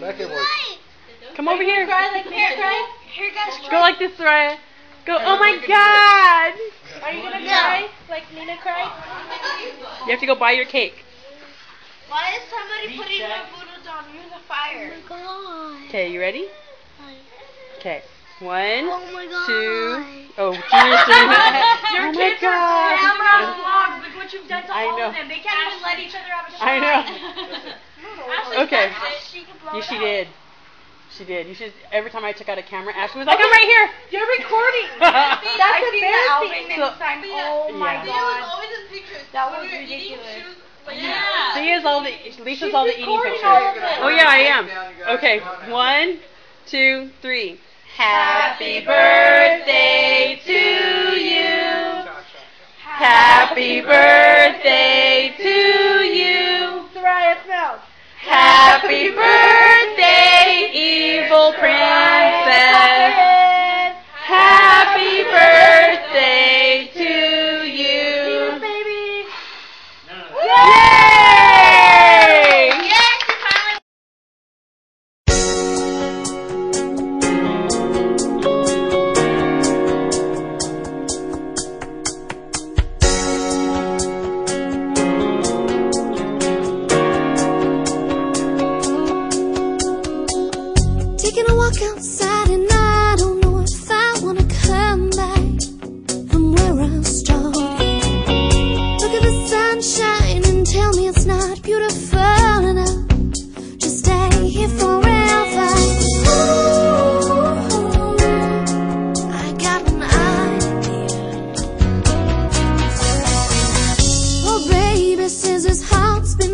Back and forth. Come over here. Cry like Nina cry? Here, guys, Go like this, Raya. Go. Oh my God. Are you gonna cry like Nina cried? You have to go buy your cake. Why is somebody putting their voodoo down near the fire? Oh okay, you ready? Okay. One, Oh my god. two. Oh, Junior's doing it. Your oh my kids God. are camera vlogs. Look what you've done to I all know. of them. They can't even let each other have a shot. I know. Ashley Okay. Said she Yeah, she did. She did. You should. Every time I took out a camera, Ashley was like, "I'm right here." You're recording. That's That's embarrassing. So- next time. Oh my Yeah. god. That was ridiculous. Yeah. She is all the. Lisa's all the eating pictures. all of it. Oh yeah, I am. Okay, one, two, three. Happy birthday to you. Happy birthday to you. Saria, smell. Happy birthday, Taking a walk outside and I don't know if I wanna come back from where I started. Look at the sunshine and tell me it's not beautiful enough to stay here forever. Ooh, I got an idea. Oh, baby says his heart's been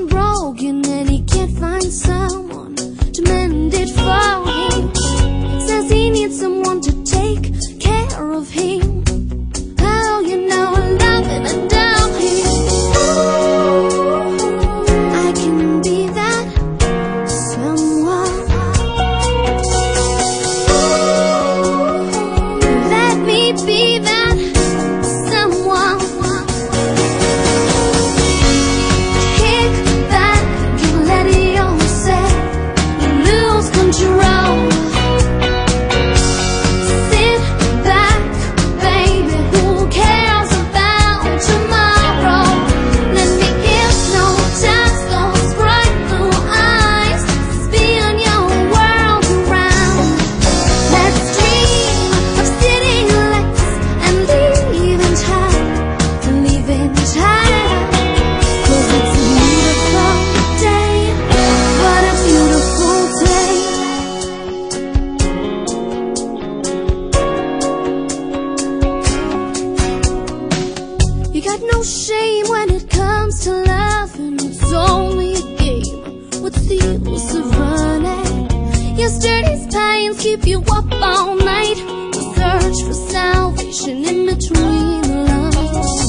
You got no shame when it comes to loving. It's only a game. What's the use of running? Yesterday's pains keep you up all night. The search for salvation in between the lines.